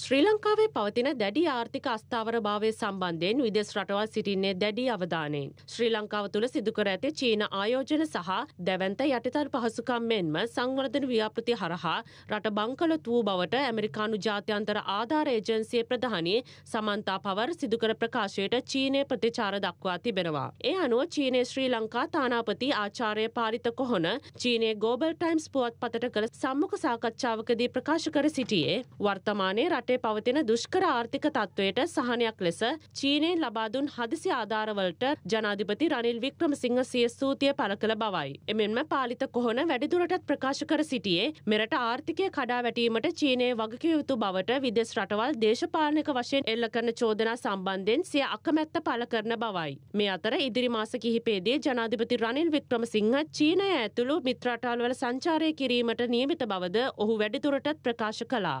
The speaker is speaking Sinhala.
ශ්‍රී ලංකාවේ පවතින දැඩි ආර්ථික අස්ථාවරභාවය සම්බන්ධයෙන් විදෙස් රටවල් සිටින්නේ දැඩි අවධානයෙන්. ශ්‍රී ලංකාව තුළ සිදුකර ඇති චීන ආයෝජන සහ දැවන්ත යටිතර පහසුකම් මෙන්ම සංවර්ධන ව්‍යාපෘති හරහා රට බංකලොත් වූ බවට ඇමරිකානු ජාත්‍යන්තර ආධාර ඒජන්සිය ප්‍රධානී සමන්තා පවර් සිදුකර ප්‍රකාශයට චීනය ප්‍රතිචාර දක්වා තිබෙනවා. ඒ අනුව චීනය ශ්‍රී ලංකා තානාපති ආචාරය පාරිත කොහොන චීනය ගෝබල් ටයිම්ස් පුවත් පතට කළ සම්මුඛ සාකච්ඡාවකදී ප්‍රකාශ කර සිටියේ වර්තමානයේ රට රටේ පවතින දුෂ්කර ආර්ථික තත්ත්වයට සහනයක් ලෙස චීනයෙන් ලබාදුන් හදිසි ආධාරවලට ජනාධිපති රනිල් වික්‍රමසිංහ සිය ස්තුතිය පළ කළ බවයි. එමෙන්ම පාලිත කොහොන වැඩිදුරටත් ප්‍රකාශ කර සිටියේ මෙරට ආර්ථිකය කඩා වැටීමට චීනය වගකිව යුතු බවට විදෙස් රටවල් දේශපාලනික වශයෙන් එල්ල කරන චෝදනා සම්බන්ධයෙන් සිය අකමැත්ත පළ කරන බවයි. මේ අතර ඉදිරි මාස කිහිපේදී ජනාධිපති රනිල් වික්‍රමසිංහ චීනය ඇතුළු මිත්‍රටල්වල සංචාරය කිරීමට නියමිත බවද ඔහු වැඩිදුරටත් ප්‍රකාශ කළා.